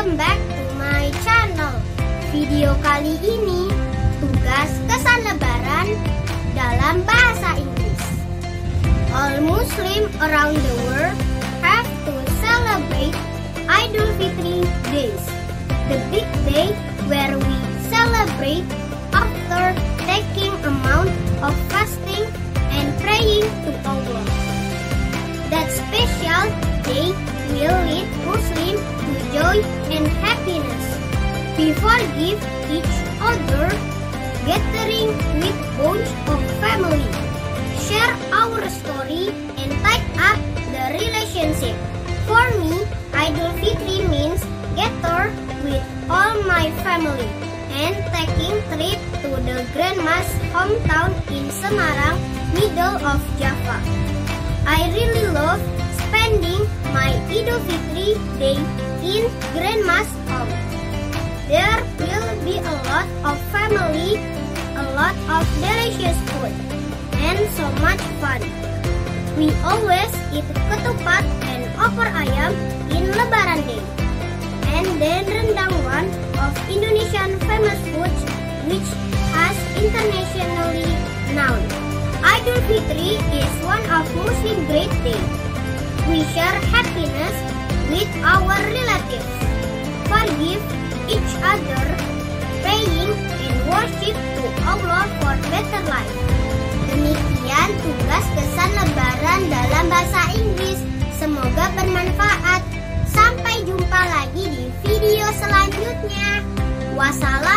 welcome back to my channel. Video kali ini tugas kesan lebaran dalam bahasa Inggris. All Muslim around the world have to celebrate Idul Fitri days, the big day where we celebrate and happiness. We forgive each other, gathering with bunch of family, share our story and tight up the relationship. For me, Idul Fitri means gather with all my family and taking trip to the grandma's hometown in Semarang, middle of Java. I really love spending my Idul Fitri day in grandma's home. There will be a lot of family, a lot of delicious food, and so much fun. We always eat ketupat and opor ayam in Lebaran Day. And then rendang one of Indonesian famous foods which has internationally known. Idul Fitri is one of Muslim great day. We share happiness with our relatives. Forgive each other, praying and worship to Allah for better life. Demikian tugas kesan lebaran dalam bahasa Inggris. Semoga bermanfaat. Sampai jumpa lagi di video selanjutnya. Wassalam.